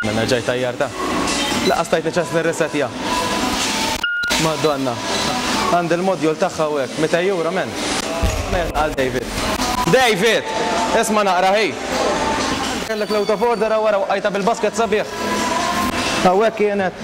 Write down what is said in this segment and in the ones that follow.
Mena ġaj tajjarta. Laqas stajt niċċas nirresetja. Madonna. Għand il-modjol tagħha u hekk. Meta jura men. Men għal David. David! Isma' naqra ħi. Kellek l-autoport dara wara waqajta bil-basket sabiħ. Hawnhekk kienet.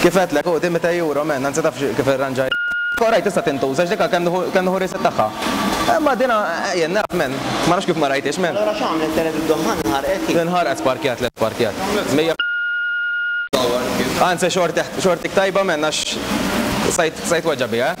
Kif għedtlek, hu di mitej euro, man, anzi taf kif irranġajtha? Kont rajt tista' tintuża, x'dik għal kemm nieħu r-risit tagħha. Imma dina, jien naf, man, ma nafx kif ma rajthiex, man. Allura x'għamlet, tenet id-duħħan, inħarqet hi? Inħarqet, sparkjat, le sparkjat. Mija fil-mija. Anzi xortik tajba, man, għax sajt weġgħa biha, eh?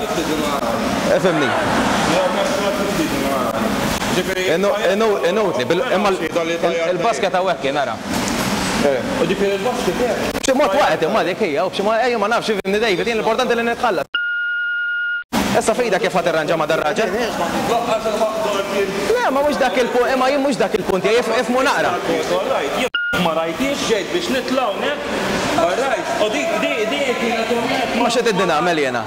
Ifhimni. Inutli, imma il-basket hawnhekk kien, ara. B'xi mod waqgħet, imma dik hija, u b'xi mod, ejja, ma nafx, ifhimni, David, jien l-importanti li nitħallas. Issa f'idek kif ħa tirranġa ma' dar-raġel. Le, ma mhux dak il-punt, imma jien mhux dak il-punt tiegħi, ifhmu naqra. Ma xi trid nagħmel jiena?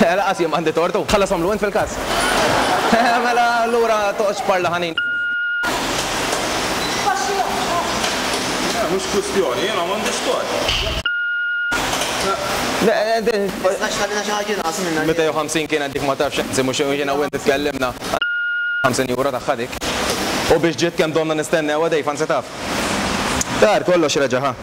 Le, lanqas jien m'għandi tort, hu, ħallashomlu int fil-każ. Mela, allura toqgħodx parla ħanin. Le, mhux kwistjoni, jiena m'għandix tort. Le, din. Ma tistax tagħtina xi ħaġa inqas minn hekk. 250 kienet dik ma tafx, anzi mhux jiena u int tkellimna. 50 euro tagħha dik. U biex ġiet kemm domna nistennewha Dave, anzi taf. Dar, kollox reġa' ħa.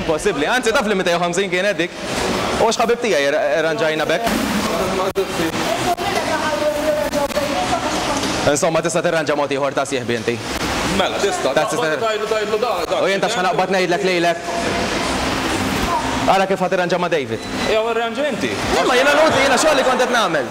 Impossibbli. Anzi, taf li 250 kienet dik? U għax ħabib tiegħi irranġajna b'hekk. Insomma, tista' tirranġa mod ieħor ta' sieħbi inti. Mela, tista'. Taqbad u tgħidlu tgħidlu dan, dan. U jien taf x'ħa naqbad ngħidlek lilek? Ara kif ħa tirranġa ma' David. Jew irranġa inti. Imma jiena noti, jiena xogħli kont qed nagħmel.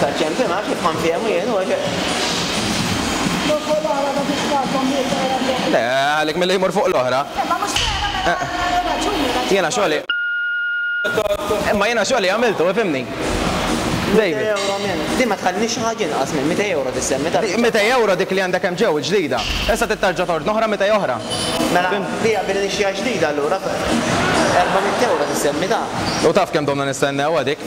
Saċċentina għax ifham fehmu jien u għax. Le, għalik milli jmur fuq l-oħra. Jiena xogħli. Imma jiena xogħli għamiltu, ifhimni. David. Euro minn. Din ma tħallix ħaġa inqas minn 200 euro tissemmi ta' 200 euro dik li għandek hemm ġew ġdida. Issa tittarġa tord noħra 200 oħra. Mela, bija billi nixxiha ġdida allura. 400 euro tissemmi ta'. U taf kemm domna nistennew għadik.